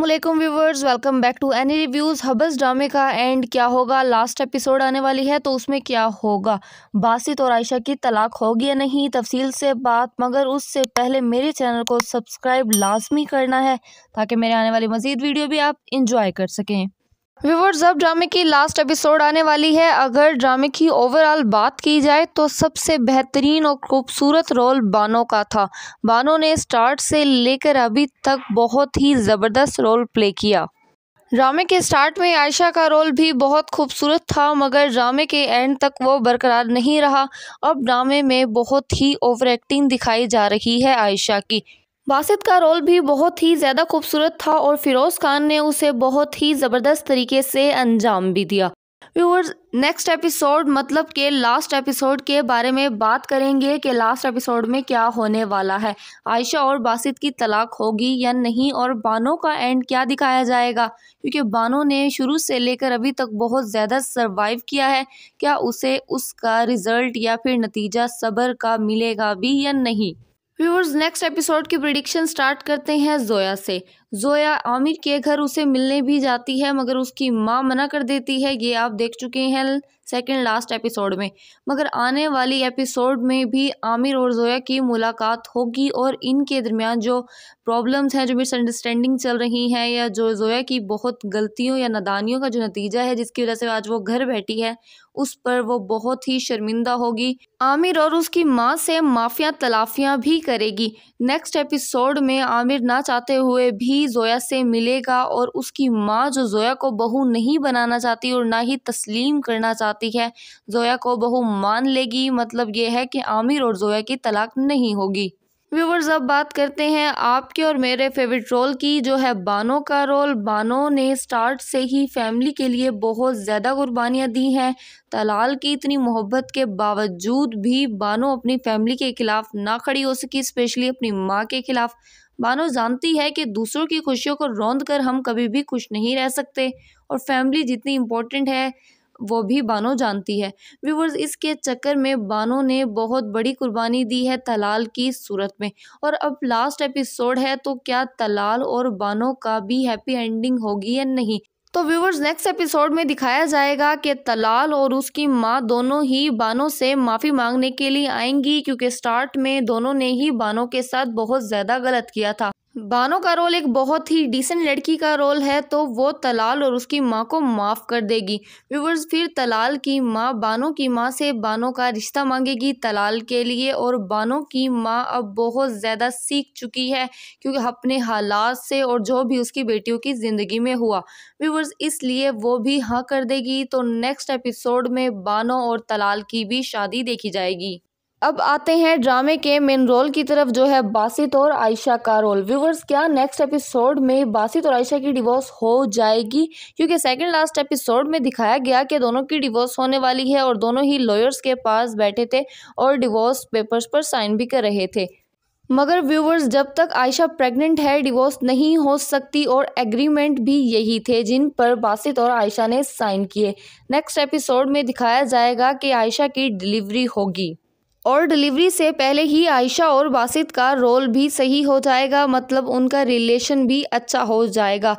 वालेकुम viewers welcome back to any reviews hubs ड्रामे का एंड क्या होगा लास्ट एपिसोड आने वाली है तो उसमें क्या होगा? बासित और आयशा की तलाक होगी या नहीं? तफसील से बात, मगर उससे पहले मेरे चैनल को सब्सक्राइब लाजमी करना है, ताकि मेरे आने वाली मज़ीद वीडियो भी आप इंजॉय कर सकें। व्यूवर्स अब ड्रामे की लास्ट एपिसोड आने वाली है। अगर ड्रामे की ओवरऑल बात की जाए तो सबसे बेहतरीन और खूबसूरत रोल बानो का था। बानो ने स्टार्ट से लेकर अभी तक बहुत ही ज़बरदस्त रोल प्ले किया। ड्रामे के स्टार्ट में आयशा का रोल भी बहुत खूबसूरत था, मगर ड्रामे के एंड तक वो बरकरार नहीं रहा। अब ड्रामे में बहुत ही ओवर एक्टिंग दिखाई जा रही है आयशा की। बासित का रोल भी बहुत ही ज़्यादा खूबसूरत था और फिरोज़ खान ने उसे बहुत ही ज़बरदस्त तरीके से अंजाम भी दिया। व्यूअर्स नेक्स्ट एपिसोड मतलब के लास्ट एपिसोड के बारे में बात करेंगे कि लास्ट एपिसोड में क्या होने वाला है। आयशा और बासित की तलाक होगी या नहीं और बानो का एंड क्या दिखाया जाएगा? क्योंकि बानो ने शुरू से लेकर अभी तक बहुत ज़्यादा सरवाइव किया है। क्या उसे उसका रिज़ल्ट या फिर नतीजा सब्र का मिलेगा भी या नहीं? व्यूअर्स, नेक्स्ट एपिसोड की प्रिडिक्शन स्टार्ट करते हैं जोया से। जोया आमिर के घर उसे मिलने भी जाती है, मगर उसकी माँ मना कर देती है, ये आप देख चुके हैं। सेकंड लास्ट एपिसोड में। मगर आने वाली एपिसोड में भी आमिर और जोया की मुलाकात होगी और इनके दरमियान जो प्रॉब्लम्स हैं, जो मिसअंडरस्टैंडिंग चल रही हैं, या जो जोया की बहुत गलतियों या नादानियों का जो नतीजा है, जिसकी वजह से आज वो घर बैठी है, उस पर वो बहुत ही शर्मिंदा होगी। आमिर और उसकी माँ से माफिया तलाफियाँ भी करेगी। नेक्स्ट एपिसोड में आमिर ना चाहते हुए भी जोया से मिलेगा और उसकी माँ जो जोया को बहू नहीं बनाना चाहती और ना ही तस्लीम करना चाहती है। जोया को बहू मान लेगी मतलब ये है कि आमिर और जोया की तलाक नहीं होगी। व्यूवर्स अब बात करते हैं आपके और मेरे फेवरेट रोल की, जो है बानो का रोल बानो ने स्टार्ट से ही फैमिली के लिए बहुत ज़्यादा कुर्बानियाँ दी हैं। तलाल की इतनी मोहब्बत के बावजूद भी बानो अपनी फैमिली के ख़िलाफ़ ना खड़ी हो सकी स्पेशली अपनी माँ के ख़िलाफ़। बानो जानती है कि दूसरों की खुशियों को रौंद कर हम कभी भी खुश नहीं रह सकते। और फैमिली जितनी इम्पोर्टेंट है वो भी बानो जानती है। व्यूवर्स इसके चक्कर में बानो ने बहुत बड़ी कुर्बानी दी है तलाल की सूरत में। और अब लास्ट एपिसोड है तो क्या तलाल और बानो का भी हैप्पी एंडिंग होगी या नहीं? तो व्यूवर्स नेक्स्ट एपिसोड में दिखाया जाएगा कि तलाल और उसकी माँ दोनों ही बानो से माफ़ी मांगने के लिए आएँगी, क्योंकि स्टार्ट में दोनों ने ही बानो के साथ बहुत ज़्यादा गलत किया था। बानो का रोल एक बहुत ही डिसेंट लड़की का रोल है तो वो तलाल और उसकी माँ को माफ़ कर देगी। व्यूवर्स फिर तलाल की माँ बानो की माँ से बानो का रिश्ता मांगेगी तलाल के लिए और बानो की माँ अब बहुत ज़्यादा सीख चुकी है क्योंकि अपने हालात से और जो भी उसकी बेटियों की ज़िंदगी में हुआ। व्यूवर्स इसलिए वो भी हाँ कर देगी तो नेक्स्ट एपिसोड में बानो और तलाल की भी शादी देखी जाएगी। अब आते हैं ड्रामे के मेन रोल की तरफ़, जो है बासित और आयशा का रोल व्यूवर्स क्या नेक्स्ट एपिसोड में बासित और आयशा की डिवोर्स हो जाएगी? क्योंकि सेकंड लास्ट एपिसोड में दिखाया गया कि दोनों की डिवोर्स होने वाली है और दोनों ही लॉयर्स के पास बैठे थे और डिवोर्स पेपर्स पर साइन भी कर रहे थे. मगर व्यूवर्स जब तक आयशा प्रेग्नेंट है डिवोर्स नहीं हो सकती और एग्रीमेंट भी यही थे जिन पर बासित और आयशा ने साइन किए. नेक्स्ट एपिसोड में दिखाया जाएगा कि आयशा की डिलीवरी होगी. और डिलीवरी से पहले ही आयशा और बासित का रोल भी सही हो जाएगा मतलब उनका रिलेशन भी अच्छा हो जाएगा।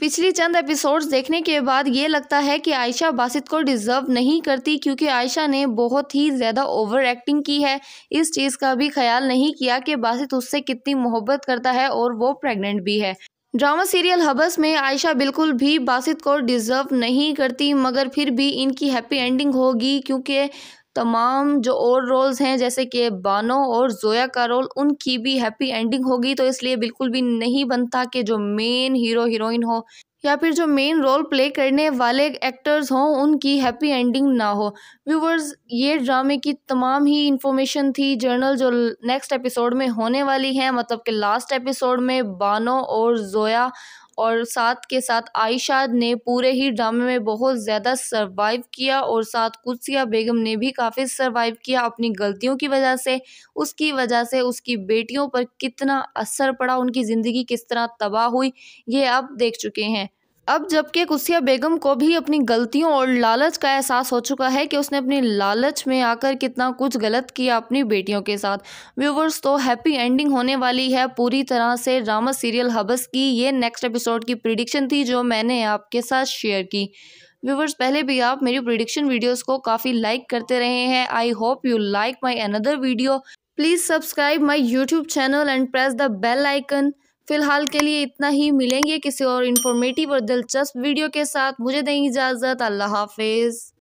पिछली चंद एपिसोड्स देखने के बाद ये लगता है कि आयशा बासित को डिज़र्व नहीं करती, क्योंकि आयशा ने बहुत ही ज़्यादा ओवर एक्टिंग की है। इस चीज़ का भी ख्याल नहीं किया कि बासित उससे कितनी मोहब्बत करता है और वो प्रेग्नेंट भी है। ड्रामा सीरियल हबस में आयशा बिल्कुल भी बासित को डिज़र्व नहीं करती, मगर फिर भी इनकी हैप्पी एंडिंग होगी, क्योंकि तमाम जो और रोल्स हैं, जैसे कि बानो और जोया का रोल उनकी भी हैप्पी एंडिंग होगी तो इसलिए बिल्कुल भी नहीं बनता कि जो मेन हीरो हीरोइन हो, या फिर जो मेन रोल प्ले करने वाले एक्टर्स हों, उनकी हैप्पी एंडिंग ना हो। व्यूवर्स ये ड्रामे की तमाम ही इंफॉर्मेशन थी जर्नल जो नेक्स्ट एपिसोड में होने वाली है मतलब कि लास्ट एपिसोड में बानो और जोया और साथ के साथ आयशा ने पूरे ही ड्रामे में बहुत ज़्यादा सरवाइव किया और साथ कुत्सिया बेगम ने भी काफ़ी सरवाइव किया अपनी गलतियों की वजह से। उसकी वजह से उसकी बेटियों पर कितना असर पड़ा, उनकी ज़िंदगी किस तरह तबाह हुई, ये आप देख चुके हैं। अब जबकि कुसिया बेगम को भी अपनी गलतियों और लालच का एहसास हो चुका है कि उसने अपनी लालच में आकर कितना कुछ गलत किया अपनी बेटियों के साथ। व्यूवर्स तो हैप्पी एंडिंग होने वाली है पूरी तरह से ड्रामा सीरियल हबस की। ये नेक्स्ट एपिसोड की प्रिडिक्शन थी जो मैंने आपके साथ शेयर की। व्यूवर्स, पहले भी आप मेरी प्रिडिक्शन वीडियोस को काफ़ी लाइक करते रहे हैं। I hope you like my another video. Please subscribe my YouTube channel and press the bell icon. फ़िलहाल के लिए इतना ही। मिलेंगे किसी और इन्फॉर्मेटिव और दिलचस्प वीडियो के साथ। मुझे दें इजाज़त। अल्लाह हाफिज़।